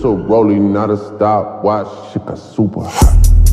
So rolling, not a stopwatch. Shit got super hot.